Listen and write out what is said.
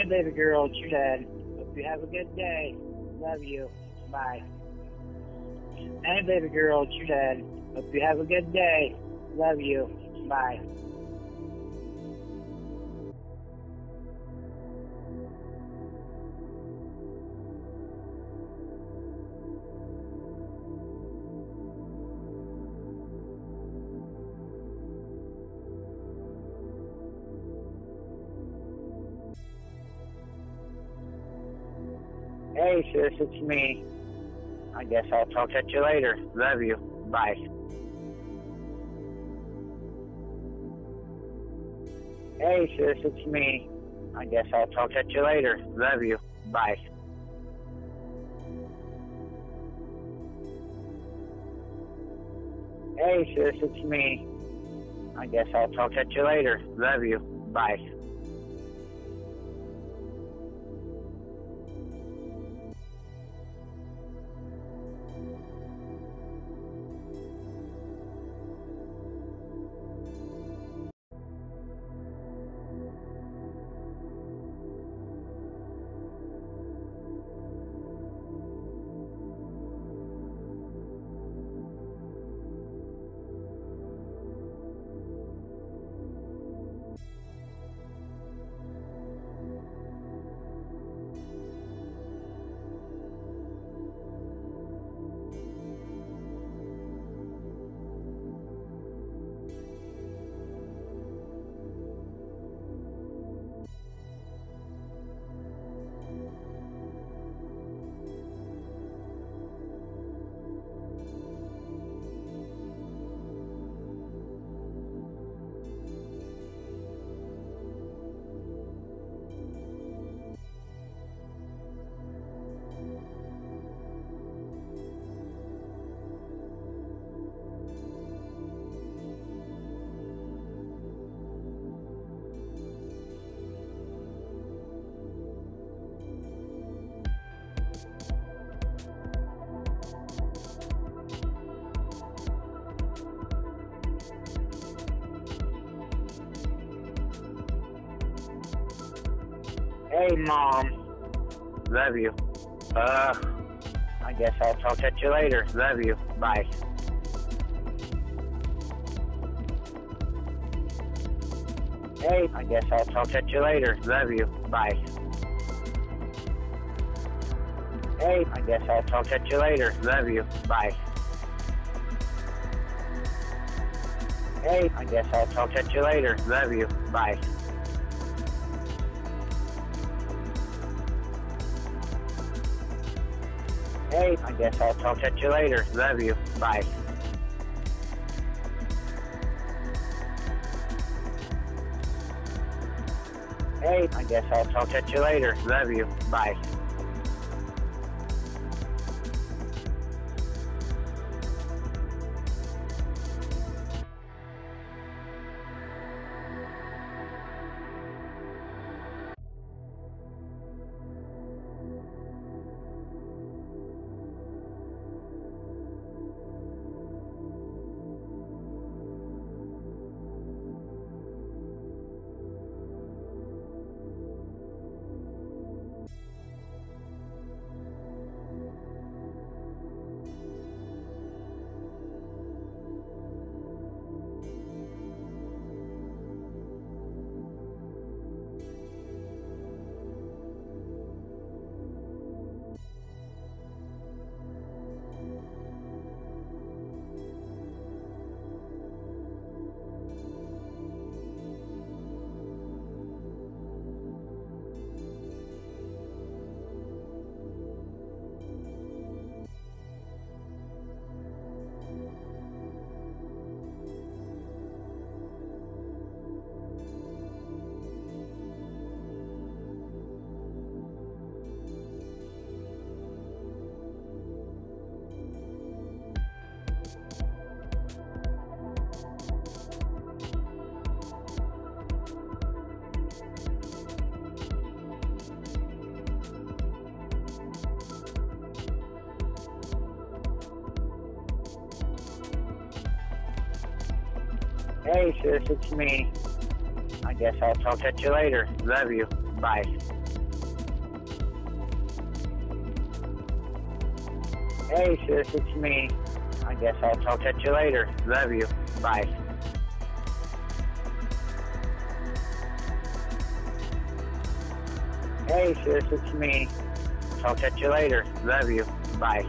Hey, baby girl, it's your dad. Hope you have a good day. Love you. Bye. Hey, baby girl, it's your dad. Hope you have a good day. Love you. Bye. Hey, sis, it's me. I guess I'll talk at you later. Love you. Bye. Hey, sis, it's me. I guess I'll talk at you later. Love you. Bye. Hey, sis, it's me. I guess I'll talk at you later. Love you. Bye. Hey, Mom. Love you. Uh, I guess I'll talk at you later. Love you. Bye. Hey, I guess I'll talk at you later. Love you. Bye. Hey, I guess I'll talk at you later. Love you. Bye. Hey, I guess I'll talk at you later. Love you. Bye. Hey, I guess I'll talk to you later. Love you. Bye. Hey, I guess I'll talk to you later. Love you. Bye. Hey, sis, it's me. I guess I'll talk at you later. Love you. Bye. Hey, sis, it's me. I guess I'll talk at you later. Love you. Bye. Hey, sis, it's me. Talk at you later. Love you. Bye.